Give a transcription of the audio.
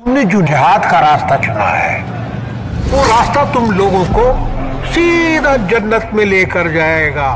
तुमने जो जिहाद का रास्ता चुना है, वो रास्ता तुम लोगों को सीधा जन्नत में लेकर जाएगा।